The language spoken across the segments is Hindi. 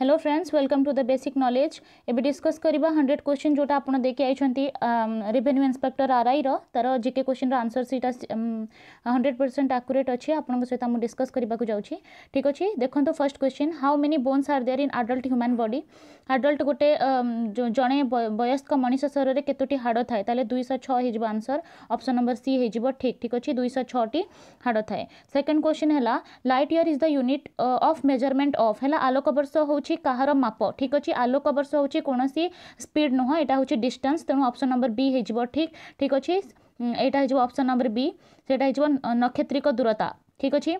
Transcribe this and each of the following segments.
Hello friends welcome to the basic knowledge एबे डिस्कस करबा 100 क्वेश्चन जोटा आपण देखि आइछंती रेवेन्यू इंस्पेक्टर आरआई तार जीके क्वेश्चन आंसर सीटा 100% एक्यूरेट अछि आपण सहित हम डिस्कस करबा को जाउछि। ठीक अछि देखंतो first question how many bones are there in adult human body adult गोटे जणे वयस्क मनीष शरीर रे केतोटी हाड़ 206 हे जबो आंसर ऑप्शन नंबर सी हे जबो ठीक ठीक अछि 206 टी हाड़ थाए। सेकंड क्वेश्चन हला light year is the unit of measurement of हला आलोक वर्ष हो ହେଉଛି କାହାର ମାପ ଠିକ୍ ଅଛି ଆଲୋକ ବର୍ଷ ହେଉଛି କୌଣସି ସ୍ପିଡ୍ ନୁହଁ ଏଇଟା ହେଉଛି ଡିଷ୍ଟାନ୍ସ ତେଣୁ ଅପସନ୍ ନମ୍ବର ବି ହେଇଯିବ ଠିକ୍ ଠିକ୍ ଅଛି ଏଇଟା ହେଇଯିବ ଅପସନ୍ ନମ୍ବର ବି ସେଇଟା ହେଇଯିବ ନକ୍ଷତ୍ରିକ ଦୂରତା ଠିକ୍ ଅଛି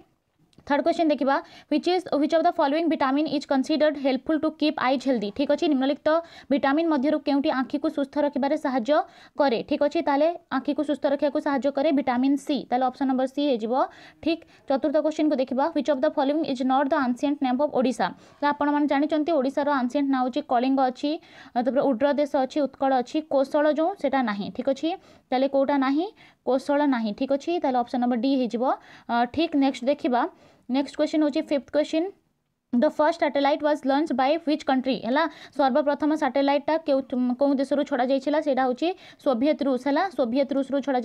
थर्ड क्वेश्चन देखा which is which of the following vitamin is considered helpful to keep eyes healthy ठीक अच्छे निम्नलिखित भिटामिन मध्य आँखी को सुस्थ रखिबारे साहाय्य करे ठीक अच्छे ताले आँखी को सुस्थ रखा साहाय्य करे भिटामिन सी ताले ऑप्शन नंबर सी हो ठीक चतुर्थ क्वेश्चन को देखा which of the following is not the ancient name of Odisha तो आपने जानते ओडार आंसीएंट ना हूँ कलिंग अच्छी तापर उड्र देश अच्छी उत्कल अच्छी कौशल जो सेटा ना ठीक अच्छे ताले कौटा ना कौशल ना ठीक अच्छे ताले ऑप्शन नंबर डी हो ठीक नेक्स्ट देखा नेक्स्ट क्वेश्चन हूँ fifth question the first satellite was launched by which country है सर्वप्रथम सैटेलाइटा कौ देश छड़ा हूँ सोभियत रूस है सोभियत रूस रु छड़ा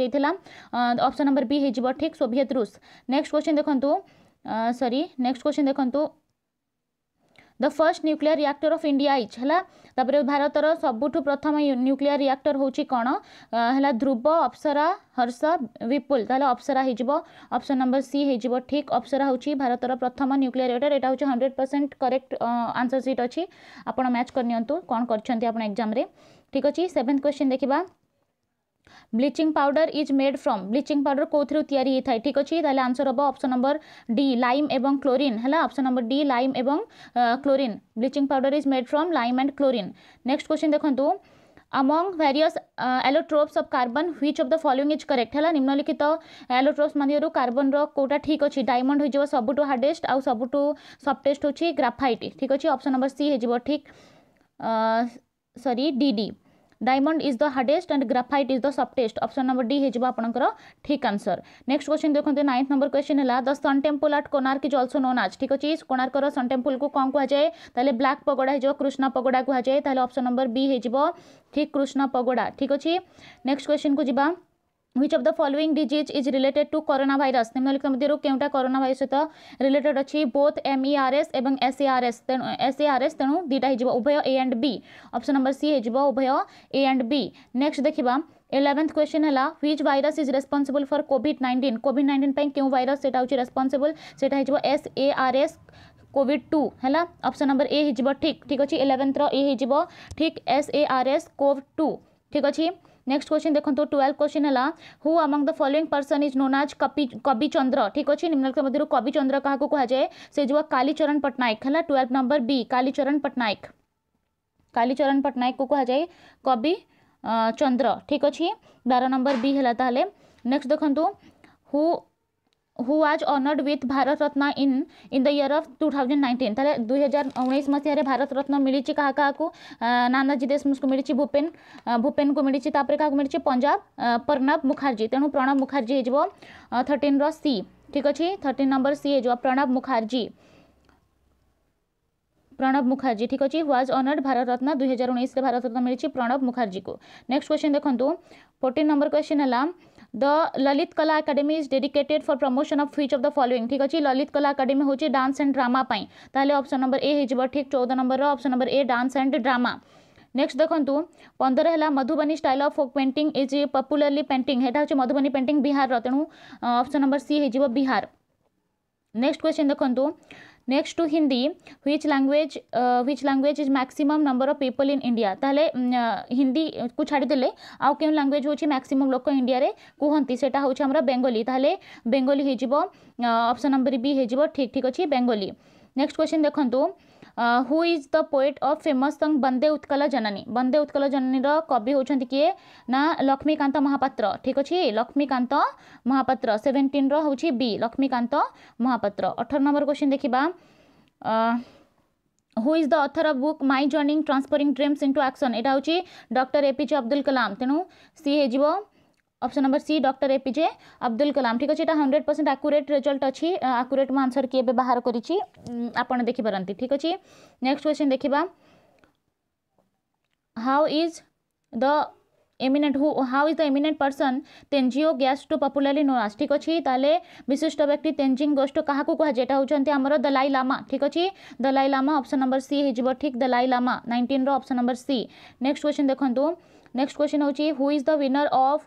ऑप्शन नंबर बी हो ठीक सोभियत रूस नेक्स्ट क्वेश्चन देखो सरी नेक्स्ट क्वेश्चन देखु the first nuclear reactor of India is है भारतर सबुठ प्रथम न्यूक्लियर रियाक्टर हूँ कौन है ध्रुव अप्सरा हर्ष विपुल अप्सरा हो ऑप्शन नंबर सी हो ठीक अप्सरा हूँ भारतर प्रथम न्यूक्लियर रिएक्टर यहाँ हूँ हंड्रेड परसेंट करेक्ट आंसर सीट अच्छी आप मैच करनी कौन कर एग्ज़ाम ठीक अच्छे सेवेन्थ क्वेश्चन देखा powder is made from bleaching powder कौन है ठीक अच्छे ताले आंसर हम ऑप्शन नंबर डी लाइम एवं क्लोरीन है ऑप्शन नंबर डी लाइम एवं chlorine bleaching powder is made from lime and chlorine next question देखो various uh, allotropes of carbon which of the following is correct? है निम्नलिखित allotropes मध्य कार्बन रोटा ठीक अच्छे डायमंड हो सबुठ हार्डेस्ट आउ सबुठ सफ्टेस्ट हूँ ग्राफाइट ठीक अच्छे ऑप्शन नंबर सी हो ठीक sorry D D diamond is the hardest and graphite is the softest option number D हो आपंकर ठीक आंसर नेक्स्ट क्वेश्चन देखते नाइन्थ नंबर क्वेश्चन है the sun temple at Konark is also known as ठीक अच्छे कोणार्कर सन टेंपल को कौन कहुए ताले ब्लाक पगोड़ा हो कृष्ण पगोड़ा कहुए ऑप्शन नंबर बी हो ठीक कृष्ण पगोड़ा ठीक अच्छे नेक्स्ट क्वेश्चन को जी which of the following disease is related to corona virus निम्नलिखित मध्यरु केउटा कोरोना भाइरस सहित रिलेटेड अछि बोथ एम एमईआरएस एवं एसएआरएस तेणु एसएआरएस तेणु दीटा हिजबो उभय A and B option number C हिजबो उभय ए एंड बी नेक्स्ट देखिबा इलेवेंथ क्वेश्चन है which virus is responsible for COVID nineteen COVID nineteen क्यों होची responsible हिजबो S A R S COVID two है ऑप्शन नंबर ए हिजबो ठीक ठीक अच्छे इलेवेंथ रो ए हिजबो ठीक S A R next question देखो ट्वेल्व क्वेश्चन है who among the following person is known as कपि कवि चंद्र ठीक अच्छे निम्नलिखित मध्य कवि क्या कहुए से जो कालीचरण पट्टनायक है twelve number B Kalicharan Pattanayak Kalicharan Pattanayak को कहुए कवि चंद्र। ठीक अच्छे बार नंबर बी है नेक्स्ट देखु who who was honoured with Bharat Ratna in in the year of two thousand nineteen ताले दुई हज़ार उन्नीस मसीह भारत रत्न मिली क्या क्या नानाजी देशमुख को मिली भूपेन भूपेन को मिली क्या मिली पंजाब प्रणब मुखार्जी। तेणु प्रणब मुखार्जी हो थर्टीन री ठीक अच्छे थर्टीन नंबर सी हो प्रणब मुखार्जी। प्रणब मुखार्जी, ठीक अच्छे वाज ऑनर्ड भारत रत्न दुई हज़ार उन्नीस भारत रत्न मिली प्रणब मुखार्जी को। नेक्स्ट क्वेश्चन देखो फोर्टीन नंबर क्वेश्चन है the Lalit Kala academy is dedicated for promotion of which of the following ठीक अच्छे ललित कला एकाडेमी हूँ डांस एंड ड्रामा ताहले अप्सन नंबर ए हो ठीक चौदह number option number A dance and drama next देखु पंदर है Madhubani style of folk painting is popularly painting यहाँ हूँ मधुबनी पेंटिंग बिहार तेणु ऑप्शन नंबर सी हो बिहार नेक्स्ट क्वेश्चन देखु next to Hindi which language which language is maximum number of people in India ताहले हिंदी को छाड़देले आउ क्यों लैंग्वेज हूँ मैक्सिमम लोक इंडिया रे कहती से हूँ आम बेंगली ताहले बेंगली हो ऑप्शन नंबर बी हो ठीक ठीक अच्छे Bengali next question who is the poet of famous song Bande Utkala Janani. बंदे उत्कल जननी कवि होती किए ना लक्ष्मीकांत महापात्र। ठीक अच्छे लक्ष्मीकांत महापात्र। सेवेन्टीन रोच बी लक्ष्मीकांत महापात्र। अठर नंबर क्वेश्चन देखा who is the author of book my journey transforming dreams into action यहाँ हूँ डक्टर एपीजे अब्दुल कलाम। तेणु सी हो option number C doctor APJ Abdul Kalam ঠিক আছে, এটা হন্ড্রেড পরসেন্ট আকুরেট রেজল্ট অছি আকুরেট মু আনসর কি এবে বাহার করেছি আপনার দেখিপারতি ঠিক আছে নেক্সট কোশ্চেন দেখা how is the eminent who how is the eminent person Tenzio gas to popularly known as ঠিক ଅଛି ତାହେଲେ ବିଶିଷ୍ଟ ବ୍ୟକ୍ତି ତେଞ୍ଜିଂ ଗୋଷ୍ଠ କାହାକୁ କୁହାଯାଏ ଏଇଟା ହେଉଛନ୍ତି ଆମର ଦଲାଇ ଲାମା ଠିକ୍ ଅଛି Dalai Lama option number C ହେଇଯିବ ଠିକ୍ ଦଲାଇ ଲାମା ନାଇଣ୍ଟିନ୍ର option number C next question ଦେଖନ୍ତୁ ନେକ୍ସଟ କ୍ୱେଶ୍ଚନ୍ ହେଉଛି who is the winner of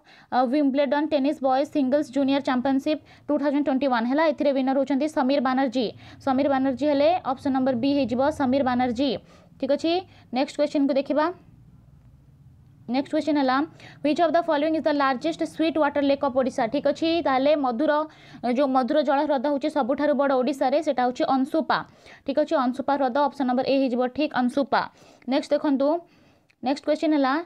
Wimbledon tennis boys singles junior championship two thousand twenty one ହେଲା ଏଥିରେ ୱିନର ହେଉଛନ୍ତି ସମୀର ବାନାର୍ଜୀ ସମୀର ବାନାର୍ଜୀ ହେଲେ ଅପସନ୍ ନମ୍ବର ବି ହେଇଯିବ ସମୀର ବାନାର୍ଜୀ ଠିକ୍ ଅଛି ନେକ୍ସଟ କ୍ୱେଶ୍ଚନ୍କୁ ଦେଖିବା नेक्स्ट क्वेश्चन है which of the following is the largest sweet water lake of Odisha ठीक अच्छे ताले मधुर जो मधुर जल ह्रद हूँ सब बड़ ओडार से अंशुपा ठीक अच्छे अंशुपा ह्रद ऑप्शन नंबर ए हो ठीक अंशुपा नेक्स्ट देखु नेक्स्ट क्वेश्चन है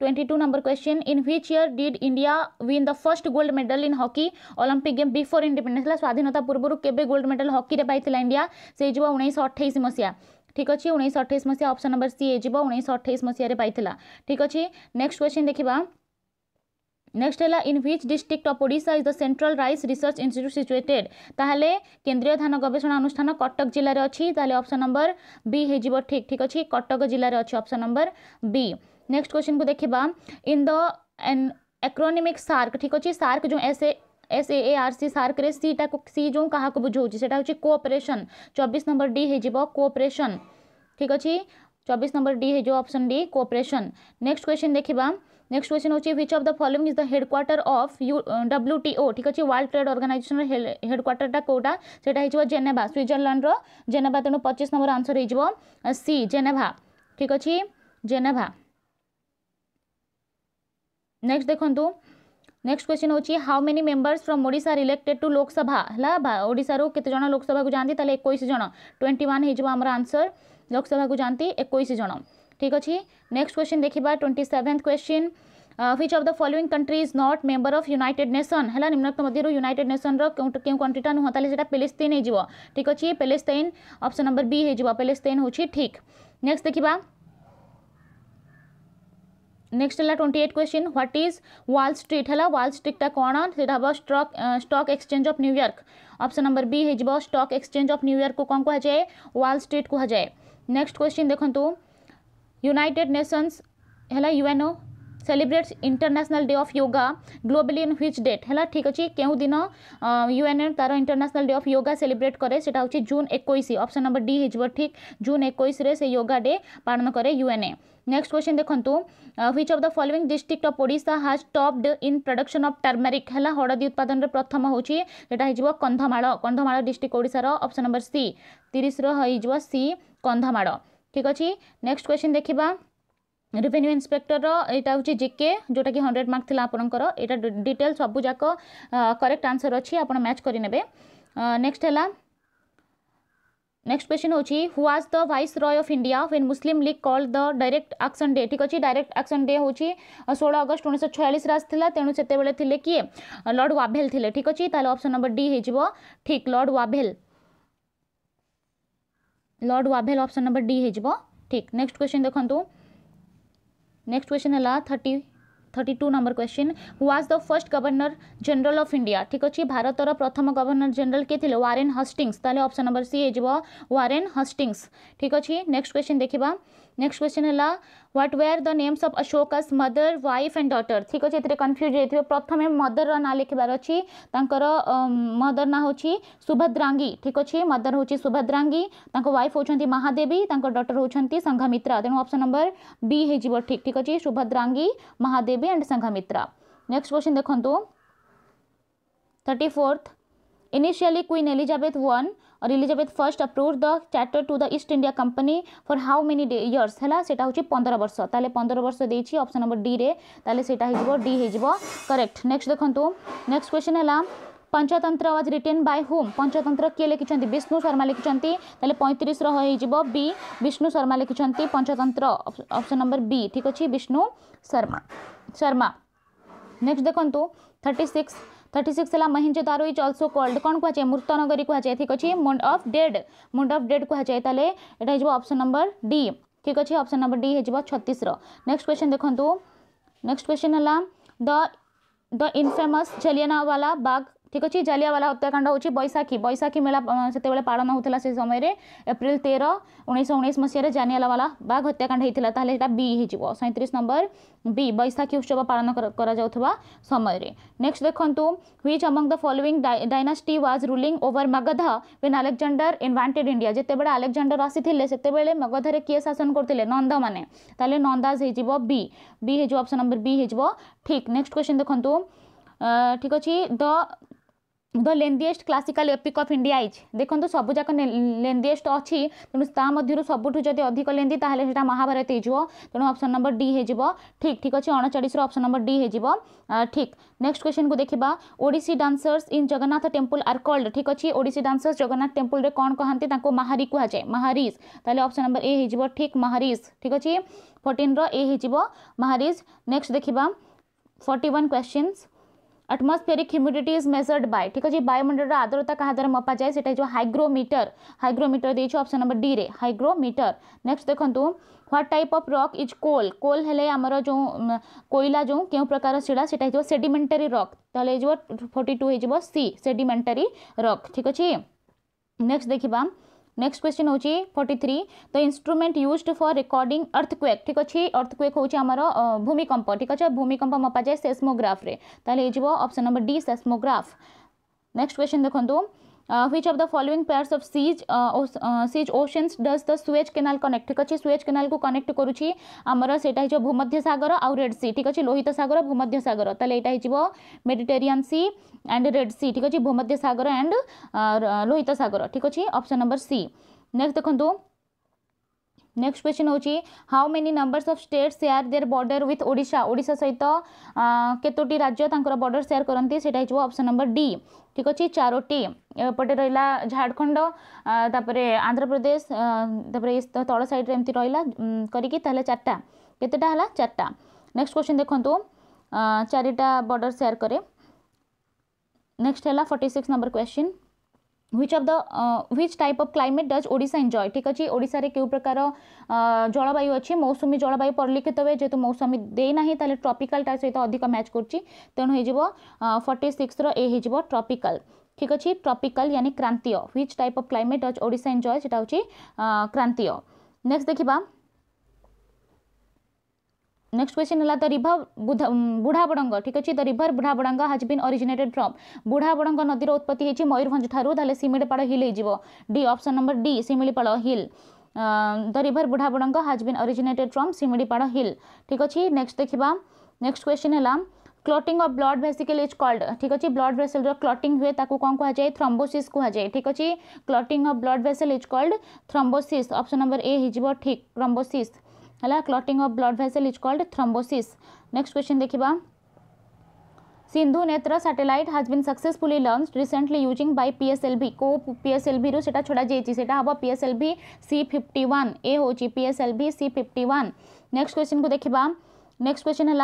twenty two number question in which year did India win the first gold medal in hockey Olympic game before independence स्वाधीनता पूर्व के गोल्ड मेडल हॉकी पाई इंडिया से उन्नीस अठाईस मसीहा ठीक अच्छे उन्नीस অঠেইশ মশিয়া অপশন नंबर सी হয়ে উনিশশো অঠেইশ মশিয়ার পাই ठीक अच्छे नेक्स्ट क्वेश्चन देखा नेक्स्ट है in which district of Odisha is the central rice research institute situated ताल केंद्रीय धान गवेषणा अनुष्ठान कटक ज़िले में अच्छी अप्सन नंबर बी हो ठीक ठीक अच्छे कटक ज़िले में अच्छी option number B next question को देखा इन द एक्रोनिमिक सार्क ठीक अच्छे सार्क जो S S A R C SAARC सीटा सी जो क्या बुझाऊँ से कोअपरेसन चबीस नंबर डी हो कोअपरेसन ठीक अच्छे चबीस नंबर डी हो option D cooperation next question देखा नेक्स्ट क्वेश्चन होची which of the following is the headquarter of U W T O ठीक अच्छे वर्ल्ड ट्रेड ऑर्गेनाइजेशन हेडक्वार्टरटा कौटा से जेनेभा स्विजरलैंड जेनेभा तेणु पचिश नंबर आंसर हो सी जेनेभा ठीक अच्छे जेनेभा नेक्स्ट देखूँ नेक्स्ट क्वेश्चन होची how many members from Odisha elected to Lok Sabha है ओडिशारू केते जण लोकसभा को जाती ताले 21 जण 21 हे आमर आंसर लोकसभा को जाती 21 जण ठीक अच्छे? नेक्स्ट क्वेश्चन देखा twenty seventh question which of the following country is not member of united nation? है निम्नलिखित मध्य यूनाइटेड नेशन क्यों कंट्रीटा नुह ताले सेटा पैलेस्टाइन हो ठीक अच्छे? पैलेस्टाइन ऑप्शन नंबर बी हो पैलेस्टाइन हूँ, ठीक। नेक्स्ट देखा नेक्स्ट है twenty eight question what is wall street है वाल स्ट्रीटा कौन से हम stock stock exchange of New York option number B हो stock exchange of New York को कौन कहुए वाल स्ट्रीट कहुए नेक्स्ट क्वेश्चन देखो यूनाइटेड नेशंस है UNO celebrates international day of yoga globally in which date है ठीक अच्छे क्यों दिन यूएनए तार international day of yoga celebrate करे से जून एक ऑप्शन नंबर डी हो ठीक जून एक योगा डे पालन करे यूएनए नेक्स्ट क्वेश्चन देखो which of the following district of Odisha has topped in production of turmeric है हड़दी उत्पादन प्रथम हूँ हो कंधमाल कंधमाल डिस्ट्रिक्ट ओडार ऑप्शन नंबर सी तीस सी कंधमाल ठीक अच्छे नेक्स्ट क्वेश्चन देखा रेवेन्यू इन्स्पेक्टर यहाँ हूँ जिके जोटा कि हंड्रेड मार्क थी आपंकर यहाँ डिटेल सबूक करेक्ट आंसर अच्छी आप मैच करेंगे नेक्स्ट है नेक्स्ट क्वेश्चन होची who was the viceroy of India when Muslim League call the direct action day ठीक अच्छे डायरेक्ट एक्शन डे हूँ षोल अगस्ट उन्नीस छयालीस आसाला तेणु से किए लॉर्ड वाभेल थे ठीक अच्छे ताल ऑप्शन नंबर डी हो ठीक Lord Wavell Lord Wavell option number D हो ठीक नेक्स्ट क्वेश्चन देखूँ नेक्स्ट क्वेश्चन है thirty thirty two number question was the first governor general of India ठीक अच्छे भारतर प्रथम गवर्नर जनरल किए थे वारेन हस्टिंग्स ताले ऑप्शन नंबर सी हो वारेन हस्टिंग्स ठीक अच्छे नेक्स्ट क्वेश्चन देखा नेक्स्ट क्वेश्चन है what were the names of Ashoka's mother wife and daughter ठीक अच्छे ये कन्फ्यूज़ होते प्रथम मदर ना लिखार अच्छी मदर ना हूँ सुभद्रांगी ठीक अच्छे मदर हूँ सुभद्रांगी वाइफ होती महादेवी डटर होती संघमित्रा तेणु ऑप्शन नंबर बी हो ठीक ठीक अच्छे Subhadrangi Mahadevi and Sanghamitra next question देखो thirty fourth Initially, Queen Elizabeth I or Elizabeth first approved the charter to the East India Company for how many years है पंद्रह वर्ष ताले पंद्रह वर्ष देती ऑप्शन नंबर डी रे ताले डी हो करेक्ट नेक्स्ट देखो नेक्स्ट क्वेश्चन है Panchatantra was written by whom Panchatantra किए लिखिं विष्णु शर्मा लिखिं पैंतीस बी विष्णु शर्मा लिखिं पंचतंत्र ऑप्शन नंबर बी ठीक अच्छे विष्णु शर्मा शर्मा नेक्स्ट देखो थर्टी सिक्स थर्टी सिक्स है Mohenjo Daro is also called कौन कहुए मृतनगरी कहुए ठीक अच्छे mound of dead mound of dead कहुए ताले ऑप्शन नंबर डी ठीक अच्छे ऑप्शन नंबर डी हो छत्तीस नेक्स्ट क्वेश्चन देखो नेक्स्ट क्वेश्चन है the the infamous Jallianwala Bagh ঠিক অছি জালিয়াওয়ালা হত্যাকাণ্ড হচ্ছে বৈশাখী বৈশাখী মেলা সেতবে পালন হোলা সে সময় এপ্রিল তের উনিশশো উনিশ মশায় জালিয়াওয়ালা বাঘ হত্যাকাণ্ড হয়েছিল তাহলে এটা বি হয়ে সৈত্রিশ নম্বর বি বৈশাখী উৎসব পালন করা সময় next দেখন্তু which among the following dynasty was ruling over Magadha when Alexander invaded India যেতবে Alexander আসিলে সেতবে মগধরে কিয়ে শাসন করলে নন্দ মানে তাহলে নন্দাজ হয়ে বি বি হয়ে অপশন নম্বর বি হয়ে ঠিক নেক্সট কোশ্চেন দেখন্তু ঠিক আছে the the lengthiest classical epic of India is देखो सबूक लेंदिएस्ट अच्छी तेणु ता मध्य सबुठ जब अधिक लेंदी ताहले सेटा महाभारत हो तेणु ऑप्शन नंबर डी हो ठीक ठीक अच्छे अणचाश ऑप्शन नंबर डी हो ठीक नेक्स्ट क्वेश्चन को देखा Odissi dancers in Jagannath temple are called ठीक अच्छे ओडिसी डांसर्स जगन्नाथ टेंपल कौन कहते महारी कहुए महारीज ताले ऑप्शन नंबर ए हो ठीक महारीज ठीक अच्छे फोर्टन रे हो महारीज नेक्स्ट देखा forty one questions atmospheric humidity is measured by ठीक अच्छे वायुमंडल आर्द्रता क्या द्वारा मपा जाए से हाइग्रोमीटर हाइग्रोमीटर देखिए ऑप्शन नंबर डी रे हाइग्रोमीटर नेक्स्ट देखो what type of rock is coal coal हेले आमर जो कोईला जो क्यों प्रकार सीढ़ा से सेडिमेंटारी रॉक तालो फोर्टी टू हो सी सेडिमेंटारी रॉक ठीक अच्छे नेक्स्ट देखा नेक्स्ट क्वेश्चन हूँ forty three the instrument use for recording earthquake ठीक अच्छे अर्थक्वेक हूँ आमर भूमिकंप ठीक अच्छे भूमिकंप मपा जाए सेस्मोग्राफ ताल number D seismograph next question देखो which of the following pairs of siege uh, uh, siege oceans does the Suez canal connect ঠিক আছে সুয়েজ কেনাল কু কনেক্ট করুছি আমার সেটা হচ্ছে ভূমধ্য সাগর আউ রেড সি ঠিক আছে লোহিত সাগর ভূমধ্য সাগর তাহলে এটা হচ্ছে Mediterranean Sea and Red Sea ঠিক আছে ভূমধ্য সাগর অ্যান্ড লোহিত সাগর ঠিক আছে অপশন নম্বর সি নেক্সট দেখুন नेक्स्ट क्वेश्चन हूँ how many numbers of state share their border with Odisha Odisha सहित कतोटी राज्य बॉर्डर सेयार करती से ऑप्शन नंबर डी ठीक अच्छे चारोटी एपटे रहा झाड़खंड तापर आंध्र प्रदेश तल सैड एमती रहा करी चार्टा केतेटा चार्टा नेक्स्ट क्वेश्चन देखो चारिटा बॉर्डर सेयार करे नेक्स्ट है forty six number question which of the which type of climate does Odisha enjoy ठीक अच्छे ओडार क्यों प्रकार जलवायु अच्छी मौसुमी जलवायु परिलक्षित हुए जेहतु मौसुमी देना ट्रपिकाल टा सहित अधिक मैच करेणु हो फर्टी सिक्स रे हो ट्रपिकाल ठीक अच्छे ट्रपिकाल यानी क्रांतीय which type of climate does Odisha enjoy से क्रांतीय नेक्स्ट देखा नेक्स्ट क्वेश्चन है द रिभर बुढ़ाबड़ंग ठीक अच्छे the river Budhabalanga has been originated from बुढ़ाबड़ंग नदीर उत्पत्ति होती मयूरभ ठार सिमिड़पाड़ हिल हो D number D Similipal hill the river Budhabalanga has been originated from Similipal hill ठीक अच्छे नेक्स्ट देखा नेक्स्ट क्वेश्चन है clotting of blood vessel is called ठीक अच्छे ब्लड भेसल क्लटिंग हुए कौन कहुए थ्रम्बोसीस कहुए ठीक अच्छे clotting of blood vessel is called thrombosis option number A हो ठीक थ्रम्बोसीस है clotting of blood vessel is called thrombosis next question देखा Sindhu Netra satellite has been successfully launched recently using by PSLV को पीएसएलवी रू से छड़ा जाइए हम PSLV C fifty one A हूँ PSLV C fifty one next question को देखा नेक्स्ट क्वेश्चन है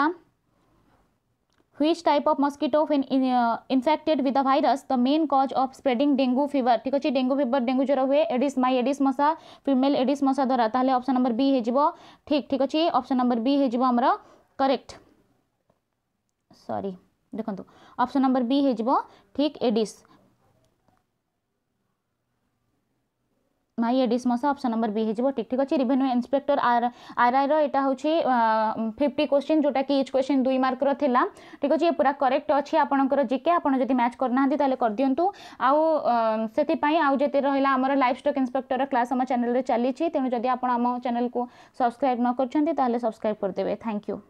which type of mosquito when in, uh, the with the virus? The main cause of spreading ठीक अच्छे डेंगू फिवर डेंगू ज्वर हुए एडिस माई एडिस मशा फिमेल एडिस मशा द्वारा। ताहले ऑप्शन नंबर बी हो ठीक ठीक अच्छे ऑप्शन नंबर बी हो जीवो हमर। करेक्ट सॉरी देखंतु ऑप्शन नंबर बी हो ठीक एडिस मसा ऑप्शन नंबर बी हो ठीक ठीक अच्छे रिभेन्यू इन्स्पेक्टर आर आर आई रहा हूँ फिफ्टी क्वेश्चन जोटा कि इच क्वेश्चन दुई मार्क रहा ठीक अच्छे पूरा करेक्ट अच्छी आपंकर जिके आपड़ जब मैच करना कर दिंतु आउ से आते रहा आम लाइफ स्टक इन्स्पेक्टर क्लास आम चैनल चली तेणु जब आप चैनल को सब्सक्राइब न कर सब्सक्राइब करदे थैंक यू